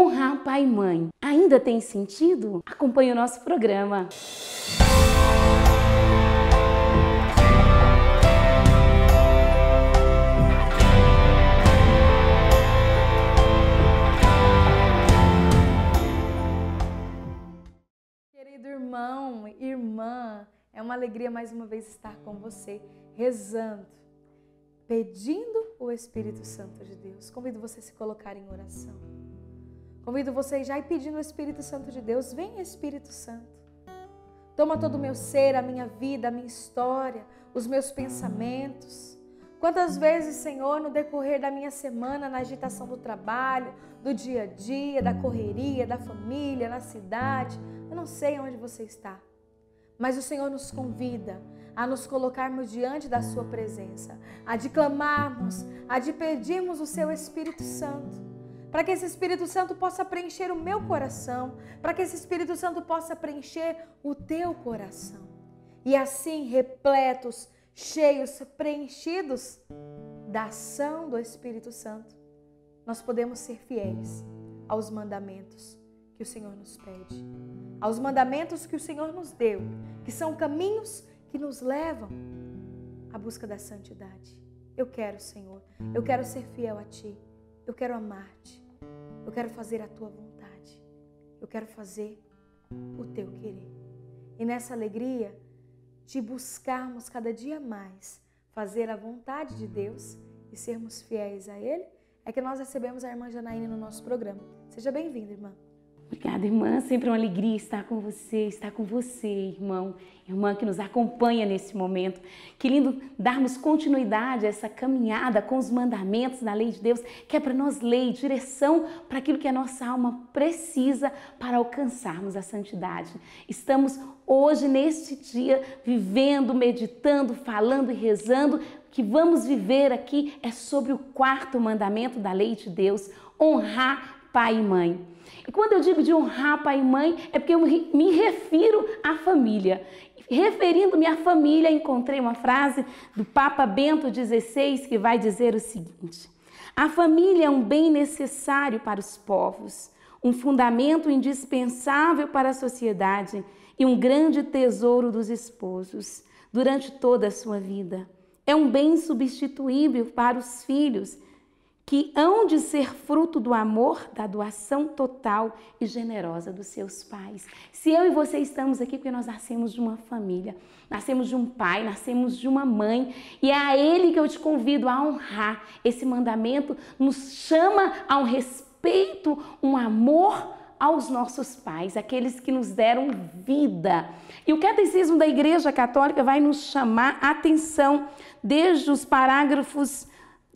Honrar pai e mãe ainda tem sentido? Acompanhe o nosso programa. Querido irmão, irmã, é uma alegria mais uma vez estar com você, rezando, pedindo o Espírito Santo de Deus. Convido você a se colocar em oração. Convido você já ir pedindo o Espírito Santo de Deus. Vem, Espírito Santo. Toma todo o meu ser, a minha vida, a minha história, os meus pensamentos. Quantas vezes, Senhor, no decorrer da minha semana, na agitação do trabalho, do dia a dia, da correria, da família, na cidade, eu não sei onde você está. Mas o Senhor nos convida a nos colocarmos diante da Sua presença, a de clamarmos, a de pedirmos o Seu Espírito Santo, para que esse Espírito Santo possa preencher o meu coração, para que esse Espírito Santo possa preencher o teu coração. E assim, repletos, cheios, preenchidos da ação do Espírito Santo, nós podemos ser fiéis aos mandamentos que o Senhor nos pede, aos mandamentos que o Senhor nos deu, que são caminhos que nos levam à busca da santidade. Eu quero, Senhor, eu quero ser fiel a Ti, eu quero amar-te, eu quero fazer a Tua vontade, eu quero fazer o Teu querer. E nessa alegria de buscarmos cada dia mais fazer a vontade de Deus e sermos fiéis a Ele, é que nós recebemos a irmã Janaína no nosso programa. Seja bem-vinda, irmã. Obrigada, irmã. Sempre uma alegria estar com você, estar com você, irmão, irmã que nos acompanha nesse momento. Que lindo darmos continuidade a essa caminhada com os mandamentos da lei de Deus, que é para nós lei, direção para aquilo que a nossa alma precisa para alcançarmos a santidade. Estamos hoje, neste dia, vivendo, meditando, falando e rezando. O que vamos viver aqui é sobre o quarto mandamento da lei de Deus: honrar pai e mãe. E quando eu digo de honrar pai e mãe, é porque eu me refiro à família. Referindo-me à família, encontrei uma frase do Papa Bento XVI que vai dizer o seguinte: A família é um bem necessário para os povos, um fundamento indispensável para a sociedade e um grande tesouro dos esposos durante toda a sua vida. É um bem insubstituível para os filhos que hão de ser fruto do amor, da doação total e generosa dos seus pais. Se eu e você estamos aqui porque nós nascemos de uma família, nascemos de um pai, nascemos de uma mãe, e é a ele que eu te convido a honrar. Esse mandamento nos chama a um respeito, um amor aos nossos pais, aqueles que nos deram vida. E o Catecismo da Igreja Católica vai nos chamar a atenção desde os parágrafos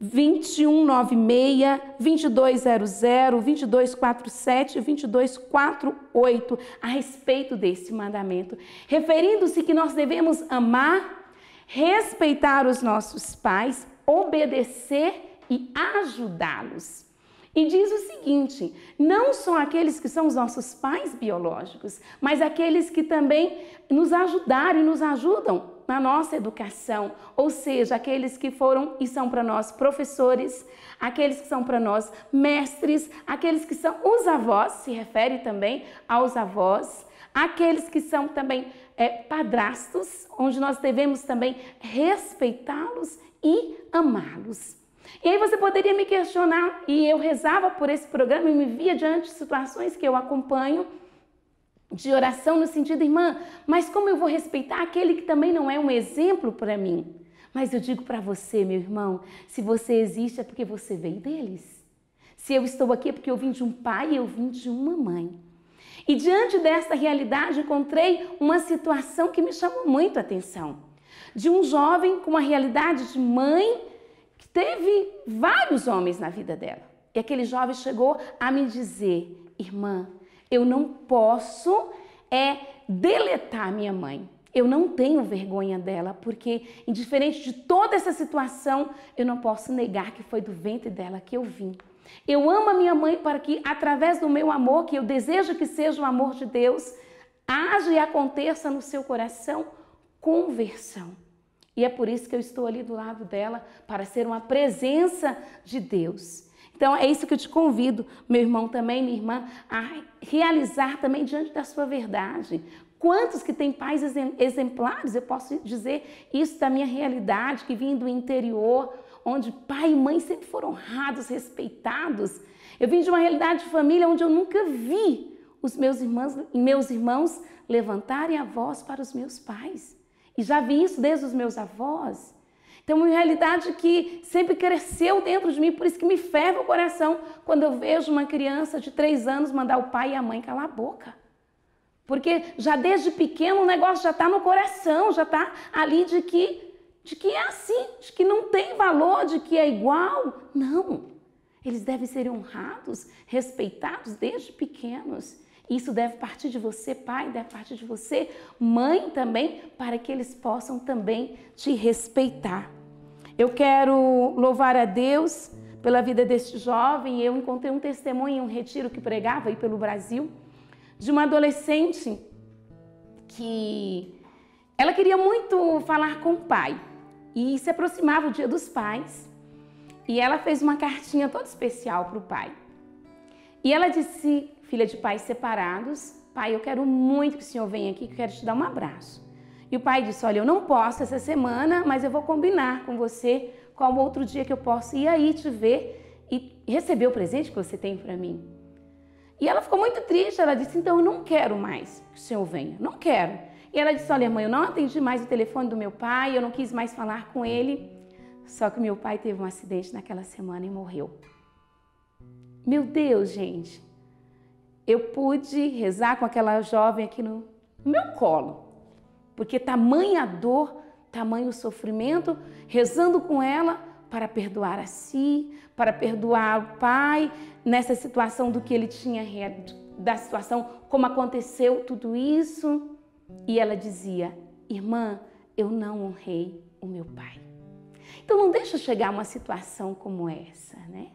2196, 2200, 2247 e 2248 a respeito desse mandamento, referindo-se que nós devemos amar, respeitar os nossos pais, obedecer e ajudá-los. E diz o seguinte: não só aqueles que são os nossos pais biológicos, mas aqueles que também nos ajudaram e nos ajudam na nossa educação, ou seja, aqueles que foram e são para nós professores, aqueles que são para nós mestres, aqueles que são os avós, se refere também aos avós, aqueles que são também é, padrastos, onde nós devemos também respeitá-los e amá-los. E aí você poderia me questionar, e eu rezava por esse programa e me via diante de situações que eu acompanho, de oração no sentido, irmã, mas como eu vou respeitar aquele que também não é um exemplo para mim? Mas eu digo para você, meu irmão, se você existe é porque você veio deles. Se eu estou aqui é porque eu vim de um pai e eu vim de uma mãe. E diante desta realidade encontrei uma situação que me chamou muito a atenção. De um jovem com uma realidade de mãe que teve vários homens na vida dela. E aquele jovem chegou a me dizer, irmã, eu não posso é deletar minha mãe. Eu não tenho vergonha dela, porque, indiferente de toda essa situação, eu não posso negar que foi do ventre dela que eu vim. Eu amo a minha mãe para que, através do meu amor, que eu desejo que seja o amor de Deus, haja e aconteça no seu coração conversão. E é por isso que eu estou ali do lado dela, para ser uma presença de Deus. Então é isso que eu te convido, meu irmão também, minha irmã, a realizar também diante da sua verdade. Quantos que têm pais exemplares? Eu posso dizer isso da minha realidade, que vim do interior, onde pai e mãe sempre foram honrados, respeitados. Eu vim de uma realidade de família onde eu nunca vi os meus irmãos, meus irmãos levantarem a voz para os meus pais. E já vi isso desde os meus avós. Então, uma realidade que sempre cresceu dentro de mim, por isso que me ferve o coração quando eu vejo uma criança de três anos mandar o pai e a mãe calar a boca. Porque já desde pequeno o negócio já está no coração, já está ali de que, de que é assim, de que não tem valor, de que é igual. Não. Eles devem ser honrados, respeitados desde pequenos. Isso deve partir de você, pai, deve partir de você, mãe também, para que eles possam também te respeitar. Eu quero louvar a Deus pela vida deste jovem. Eu encontrei um testemunho em um retiro que pregava aí pelo Brasil, de uma adolescente que ela queria muito falar com o pai e se aproximava o dia dos pais. E ela fez uma cartinha toda especial para o pai. E ela disse filha de pais separados. Pai, eu quero muito que o senhor venha aqui, que eu quero te dar um abraço. E o pai disse: Olha, eu não posso essa semana, mas eu vou combinar com você qual outro dia que eu posso ir aí te ver e receber o presente que você tem para mim. E ela ficou muito triste. Ela disse: Então eu não quero mais que o senhor venha, não quero. E ela disse: Olha, mãe, eu não atendi mais o telefone do meu pai, eu não quis mais falar com ele. Só que meu pai teve um acidente naquela semana e morreu. Meu Deus, gente eu pude rezar com aquela jovem aqui no meu colo, porque tamanha dor, tamanho sofrimento, rezando com ela para perdoar a si, para perdoar o pai nessa situação do que ele tinha da situação como aconteceu tudo isso. E ela dizia: "Irmã, eu não honrei o meu pai". Então não deixa chegar uma situação como essa, né?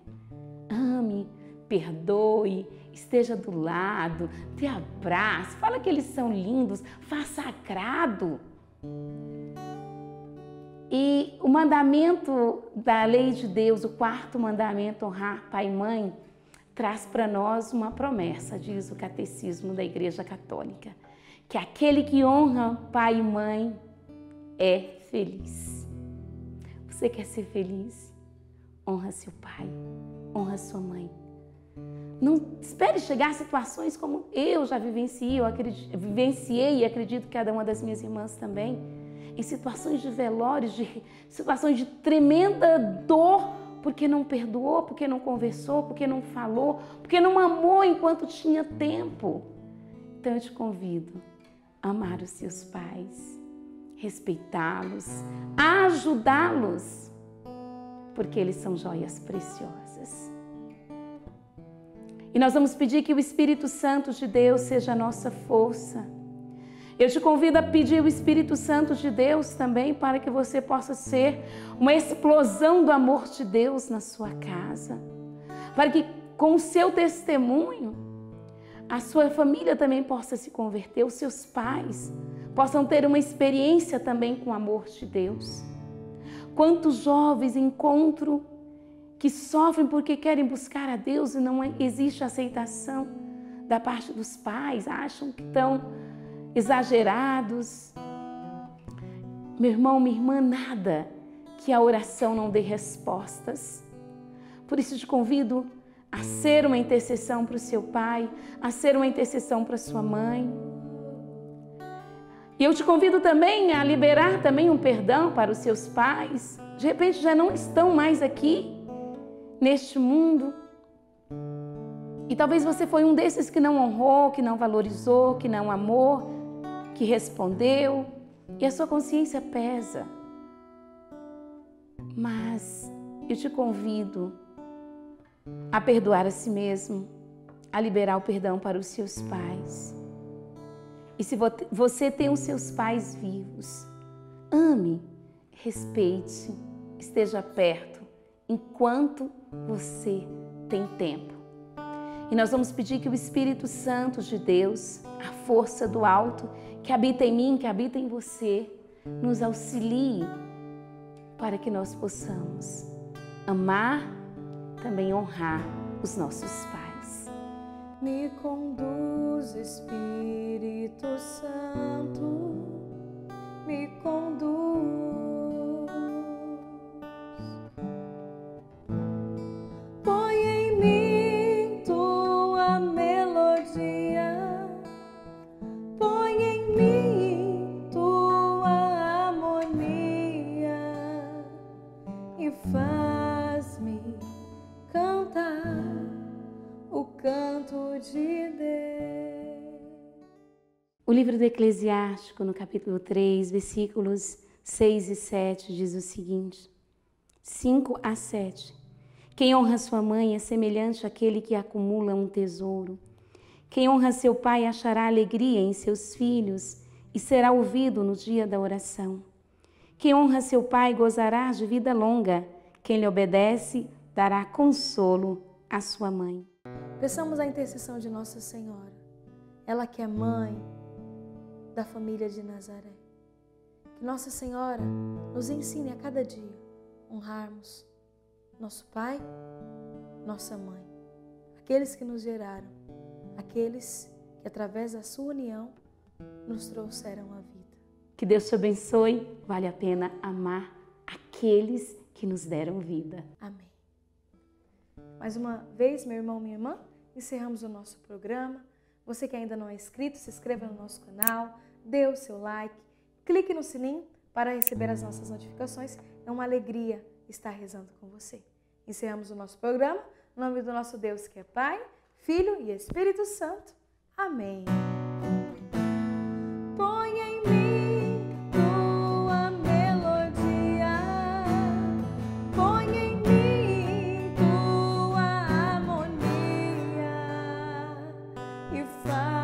Ame, perdoe, esteja do lado, te abrace, fala que eles são lindos, faça agrado. E o mandamento da lei de Deus, o quarto mandamento, honrar pai e mãe, traz para nós uma promessa, diz o catecismo da Igreja Católica, que aquele que honra pai e mãe é feliz. Você quer ser feliz? Honra seu pai, honra sua mãe. Não espere chegar a situações como eu já vivenciei, eu acredito, vivenciei e acredito que cada uma das minhas irmãs também, em situações de velórios, de situações de tremenda dor, porque não perdoou, porque não conversou, porque não falou, porque não amou enquanto tinha tempo. Então eu te convido a amar os seus pais, respeitá-los, ajudá-los, porque eles são joias preciosas. E nós vamos pedir que o Espírito Santo de Deus seja a nossa força. Eu te convido a pedir o Espírito Santo de Deus também para que você possa ser uma explosão do amor de Deus na sua casa. Para que com o seu testemunho a sua família também possa se converter, os seus pais possam ter uma experiência também com o amor de Deus. Quantos jovens encontro que sofrem porque querem buscar a Deus e não existe aceitação da parte dos pais, acham que estão exagerados. Meu irmão, minha irmã, nada que a oração não dê respostas. Por isso te convido a ser uma intercessão para o seu pai, a ser uma intercessão para sua mãe. E eu te convido também a liberar também um perdão para os seus pais. De repente já não estão mais aqui, neste mundo. E talvez você foi um desses que não honrou, que não valorizou, que não amou, que respondeu, e a sua consciência pesa. Mas eu te convido a perdoar a si mesmo, a liberar o perdão para os seus pais. E se você tem os seus pais vivos, ame, respeite, esteja perto enquanto você tem tempo. E nós vamos pedir que o Espírito Santo de Deus, a força do alto que habita em mim, que habita em você, nos auxilie para que nós possamos amar também honrar os nossos pais. Me conduz, Espírito Santo, O livro do Eclesiástico, no capítulo 3, versículos 6 e 7, diz o seguinte: 5 a 7. Quem honra sua mãe é semelhante àquele que acumula um tesouro. Quem honra seu pai achará alegria em seus filhos e será ouvido no dia da oração. Quem honra seu pai gozará de vida longa. Quem lhe obedece dará consolo à sua mãe. Peçamos a intercessão de Nossa Senhora. Ela que é mãe, da família de Nazaré. Que Nossa Senhora nos ensine a cada dia honrarmos nosso pai, nossa mãe, aqueles que nos geraram, aqueles que através da sua união nos trouxeram a vida. Que Deus te abençoe. Vale a pena amar aqueles que nos deram vida. Amém. Mais uma vez, meu irmão, minha irmã, encerramos o nosso programa. Você que ainda não é inscrito, se inscreva no nosso canal dê o seu like, clique no sininho para receber as nossas notificações. É uma alegria estar rezando com você. Encerramos o nosso programa. Em nome do nosso Deus que é Pai, Filho e Espírito Santo. Amém. you find